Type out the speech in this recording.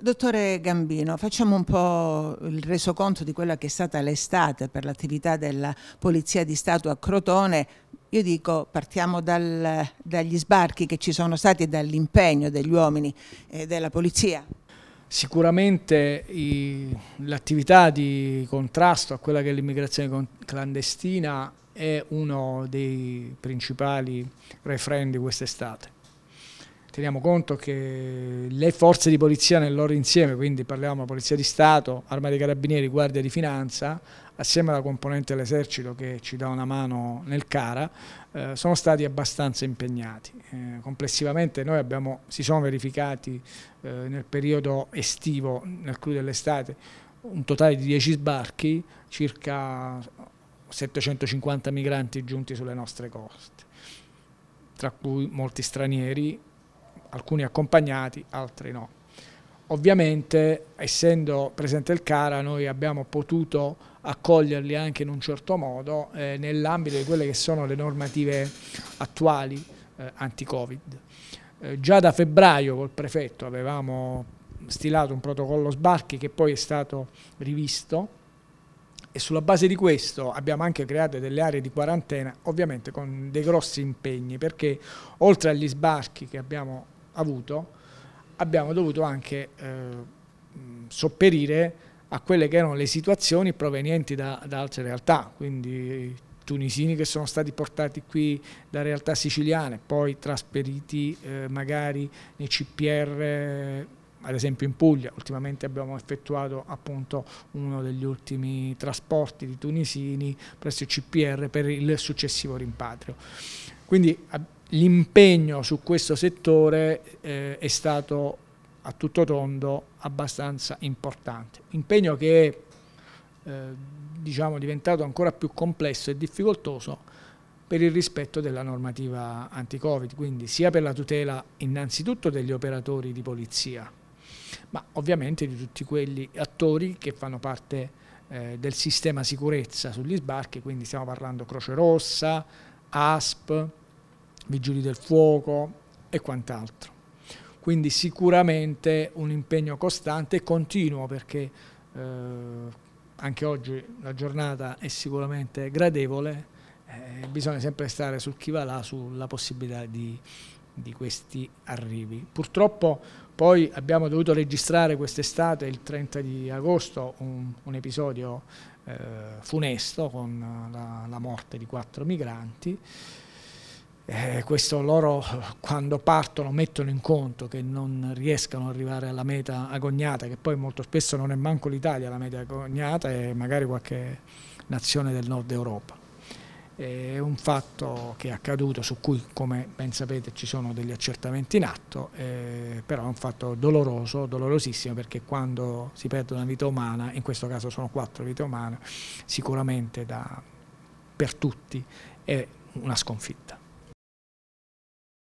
Dottore Gambino, facciamo un po' il resoconto di quella che è stata l'estate per l'attività della Polizia di Stato a Crotone. Io dico, partiamo dal, dagli sbarchi che ci sono stati e dall'impegno degli uomini e della Polizia. Sicuramente l'attività di contrasto a quella che è l'immigrazione clandestina è uno dei principali refrain di quest'estate teniamo conto che le forze di polizia nel loro insieme, quindi parliamo Polizia di Stato, Arma dei Carabinieri, Guardia di Finanza, assieme alla componente dell'esercito che ci dà una mano nel CARA, eh, sono stati abbastanza impegnati. Eh, complessivamente noi abbiamo, si sono verificati eh, nel periodo estivo, nel cui dell'estate, un totale di 10 sbarchi, circa 750 migranti giunti sulle nostre coste, tra cui molti stranieri alcuni accompagnati, altri no. Ovviamente, essendo presente il CARA, noi abbiamo potuto accoglierli anche in un certo modo eh, nell'ambito di quelle che sono le normative attuali eh, anti-Covid. Eh, già da febbraio col prefetto avevamo stilato un protocollo sbarchi che poi è stato rivisto e sulla base di questo abbiamo anche creato delle aree di quarantena, ovviamente con dei grossi impegni, perché oltre agli sbarchi che abbiamo avuto, abbiamo dovuto anche eh, sopperire a quelle che erano le situazioni provenienti da, da altre realtà, quindi tunisini che sono stati portati qui da realtà siciliane, poi trasferiti eh, magari nei CPR, ad esempio in Puglia. Ultimamente abbiamo effettuato appunto uno degli ultimi trasporti di tunisini presso il CPR per il successivo rimpatrio. Quindi l'impegno su questo settore eh, è stato a tutto tondo abbastanza importante. Impegno che è eh, diciamo, diventato ancora più complesso e difficoltoso per il rispetto della normativa anti-Covid, quindi sia per la tutela innanzitutto degli operatori di polizia, ma ovviamente di tutti quegli attori che fanno parte eh, del sistema sicurezza sugli sbarchi, quindi stiamo parlando Croce Rossa, ASP, vigili del fuoco e quant'altro. Quindi sicuramente un impegno costante e continuo perché eh, anche oggi la giornata è sicuramente gradevole, eh, bisogna sempre stare sul chi va là sulla possibilità di, di questi arrivi. Purtroppo poi abbiamo dovuto registrare quest'estate, il 30 di agosto, un, un episodio eh, funesto con la, la morte di quattro migranti eh, questo loro quando partono mettono in conto che non riescano ad arrivare alla meta agognata, che poi molto spesso non è manco l'Italia la meta agognata, è magari qualche nazione del nord Europa. È un fatto che è accaduto, su cui come ben sapete ci sono degli accertamenti in atto, eh, però è un fatto doloroso, dolorosissimo, perché quando si perde una vita umana, in questo caso sono quattro vite umane, sicuramente da, per tutti è una sconfitta.